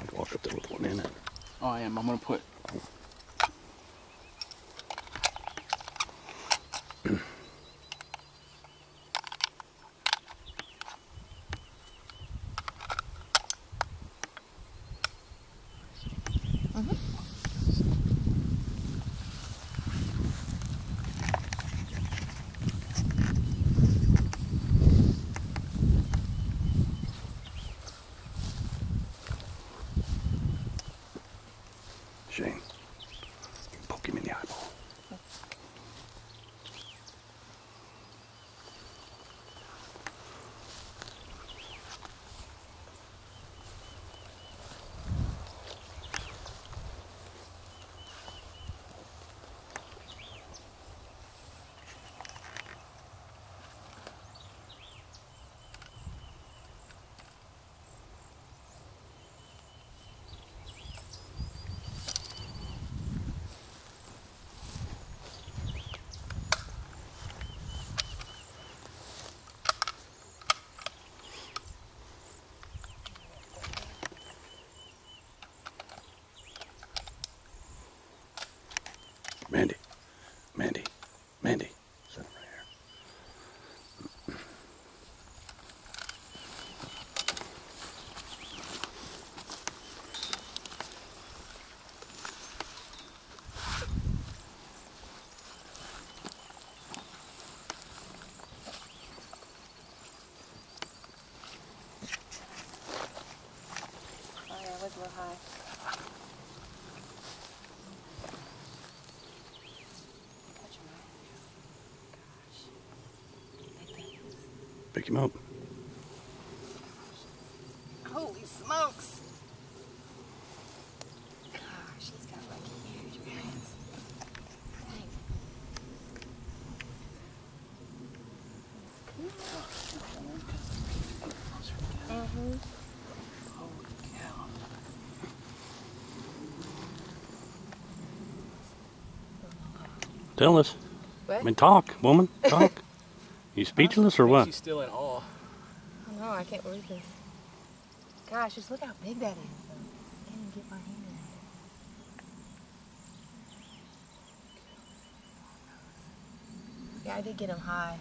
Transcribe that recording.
I'd walk up there with one in it. Oh, I am. I'm gonna put. Shane, poke him in the eyeball. Mandy, Mandy, Mandy. Sit him right here. Oh yeah, it was a little high. Touch him, right? Gosh. Like that. Pick him up. Holy smokes! Gosh, he's got like huge brains. Tell us. What? I mean, talk, woman. Talk. You speechless or what? She's still in awe. Oh no, I can't believe this. Gosh, just look how big that is. I can't even get my hand around it. Yeah, I did get him high.